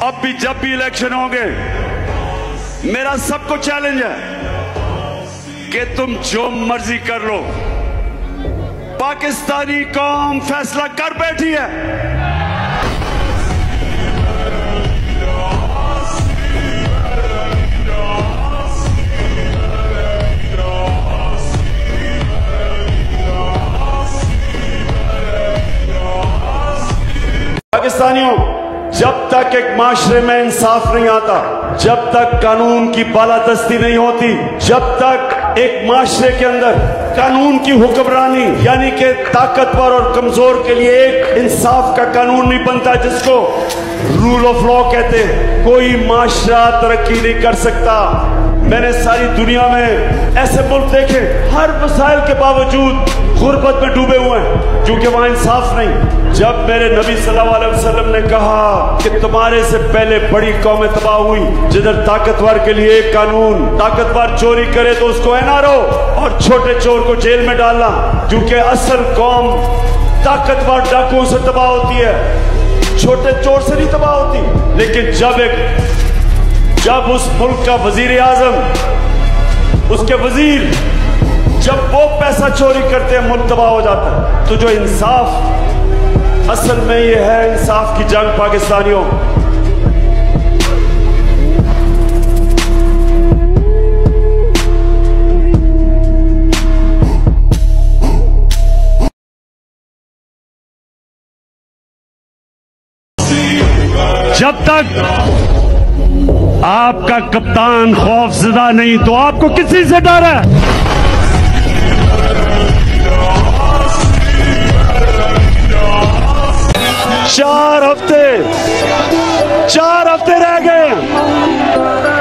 اب بھی جب بھی الیکشن ہوں گے، میرا سب کو چیلنج ہے کہ تم جو مرضی کر لو۔ پاکستانی قوم فیصلہ کر بیٹھی ہے۔ جب تک ایک معاشرے میں انصاف نہیں آتا، جب تک قانون کی بالادستی نہیں ہوتی، جب تک ایک معاشرے کے اندر قانون کی حکمرانی یعنی کہ طاقتور اور کمزور کے لیے ایک انصاف کا قانون نہیں بنتا، جس کو رول آف لا کہتے ہیں۔ کوئی معاشرہ ترقی نہیں کر سکتا۔ میں نے ساری دنیا میں ایسے ملک دیکھے، ہر مسائل کے باوجود غربت میں ڈوبے ہوئے ہیں، کیونکہ وہاں انصاف نہیں۔ جب میرے نبی صلی اللہ علیہ وسلم نے کہا کہ تمہارے سے پہلے بڑی قومیں تباہ ہوئی جدھر طاقتور کے لیے ایک قانون، طاقتور چوری کرے تو اس کو این آر او اور چھوٹے چور کو جیل میں ڈالنا، کیونکہ اصل قوم طاقتور ڈاکوؤں سے تباہ ہوتی ہے۔ چھوٹے چور سے نہیں تباہ ہوتی، لیکن جب ایک جب اس ملک کا وزیر اعظم، اس کے وزیر جب وہ پیسہ چوری کرتے ہیں ملتبہ ہو جاتا ہے۔ تو جو انصاف، اصل میں یہ ہے انصاف کی جنگ پاکستانیوں۔ جب تک آپ کا کپتان خوف زدہ نہیں، تو آپ کو کسی سے ڈر ہے؟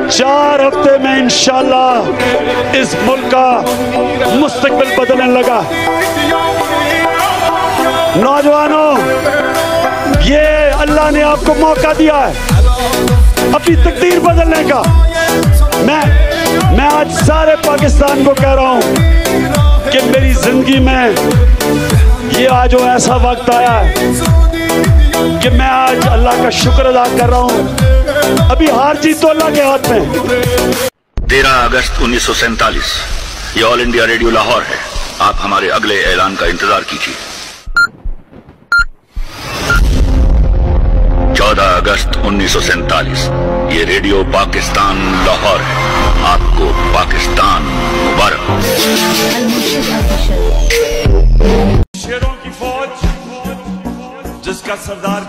چار ہفتے میں انشاءاللہ اس ملک کا مستقبل بدلنے لگا۔ نوجوانوں، یہ اللہ نے آپ کو موقع دیا ہے۔ اپنی تقدیر بدلنے کا۔ میں میں آج سارے پاکستان کو کہہ رہا ہوں کہ میری زندگی میں یہ آج وہ ایسا وقت آیا ہے کہ میں آج اللہ کا شکر ادا کر رہا ہوں۔ بہار جیت تو اللہ کے ہاتھ میں۔ تیرہ اگست انیس سو سینتالیس یہ آل انڈیا ریڈیو لاہور ہے۔ آپ ہمارے اگلے اعلان کا انتظار کیجیے۔ چودہ اگست انیس سو سینتالیس یہ ریڈیو پاکستان لاہور ہے۔ آپ کو پاکستان مبارک۔ شیروں کی فوج جس کا سردار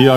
iya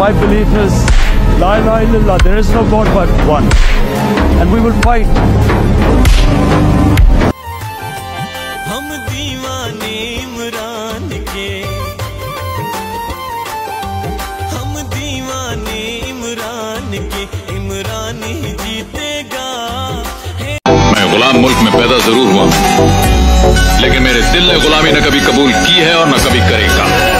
My belief is La ilaha illallah, there is no God but one. and we will fight. ہم دیوانے کے۔ ہم ہی جیتے گا۔ میں غلام ملک میں پیدا ضرور ہوا لیکن میرے دل نے غلامی نہ کبھی قبول کی ہے اور نہ کبھی کرے گا۔